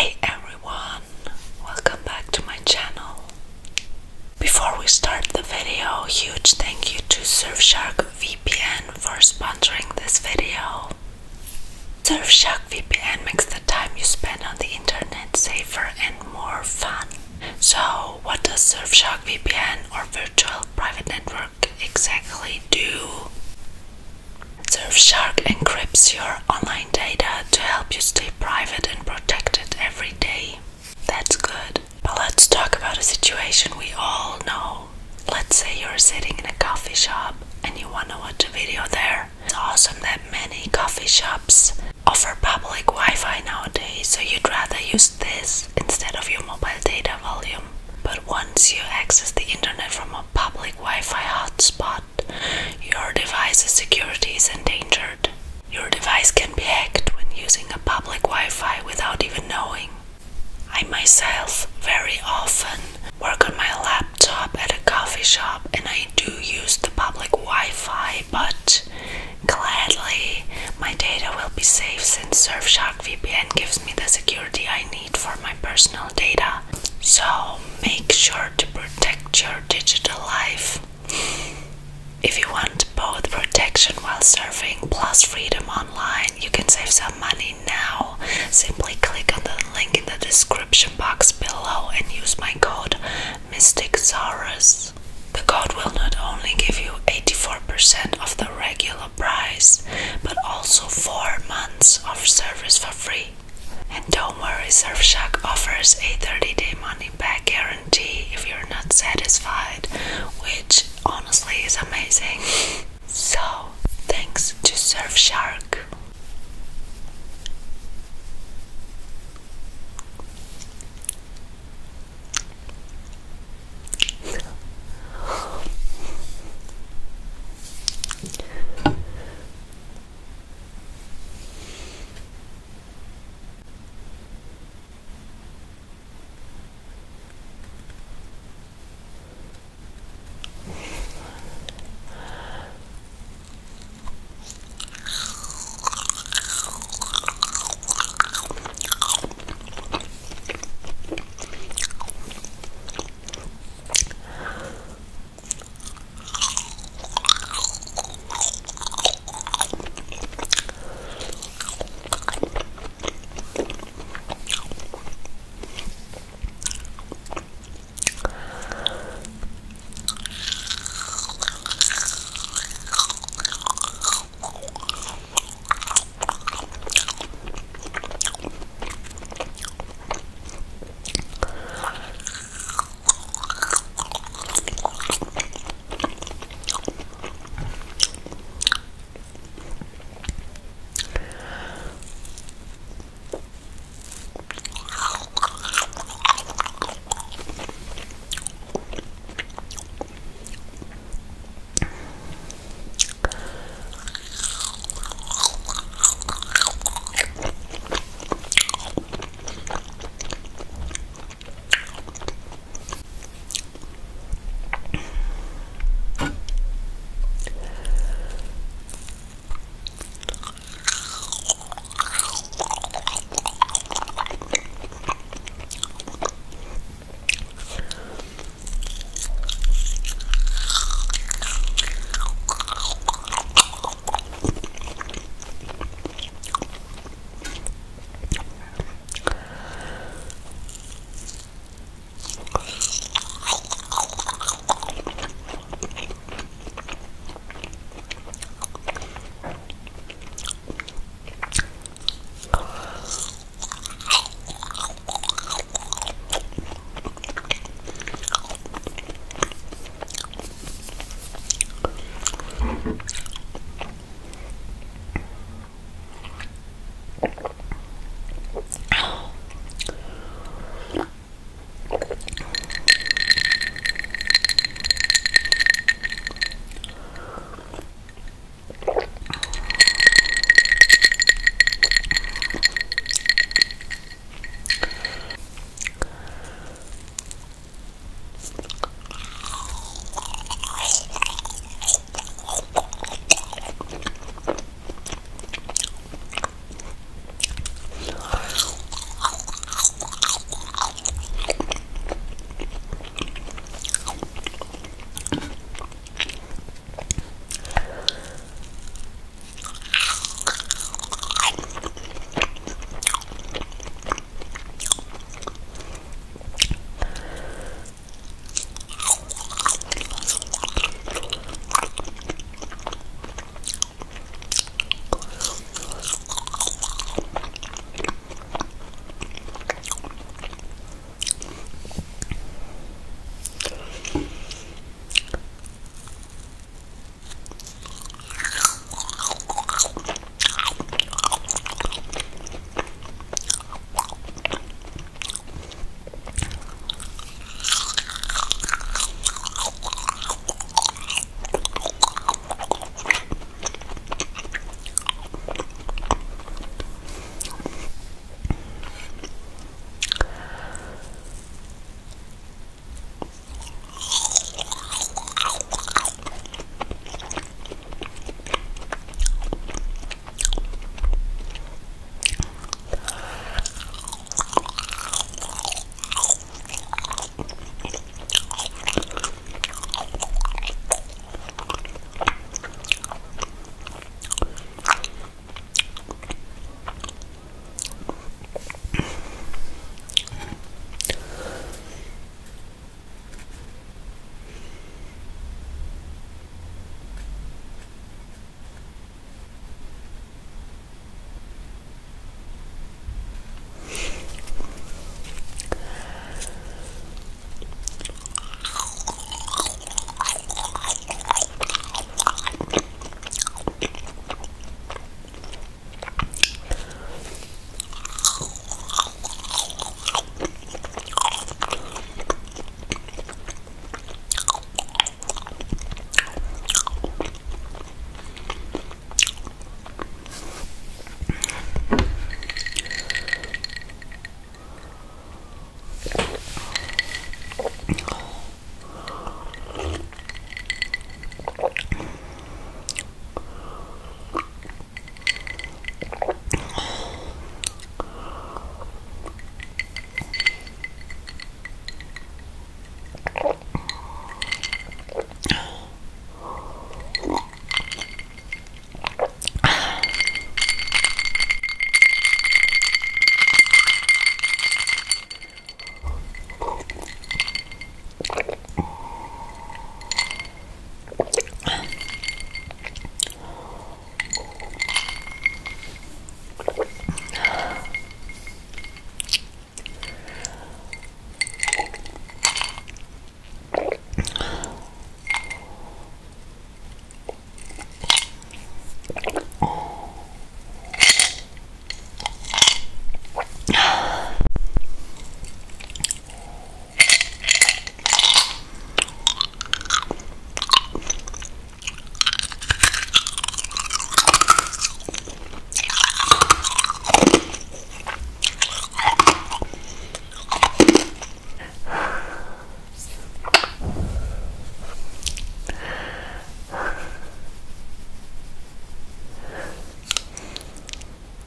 Hey everyone, welcome back to my channel. Before we start the video, huge thank you to Surfshark VPN for sponsoring this video. Surfshark VPN makes the time you spend on the internet safer and more fun. So, what does Surfshark VPN or Virtual Private Network exactly do? Surfshark encrypts your online data to help you stay private and a situation we all know. Let's say you're sitting in a coffee shop and you want to watch a video there. It's awesome that many coffee shops offer public Wi Fi nowadays, so you'd rather use this instead of your mobile data volume. But once you access the internet from a public Wi Fi hotspot, your device's security is endangered. Your device can be hacked when using a public Wi Fi without even knowing. I myself very often work on my laptop at a coffee shop and I do use the public Wi Fi, but gladly my data will be safe since Surfshark VPN gives me the security I need for my personal data. So make sure to protect your digital life. If you want both protection while surfing plus freedom online, you can save some money now. Simply click on the link in the description box below and use my code MysticSaurus. The code will not only give you 84% of the satisfied, which honestly is amazing. so, thanks to Surfshark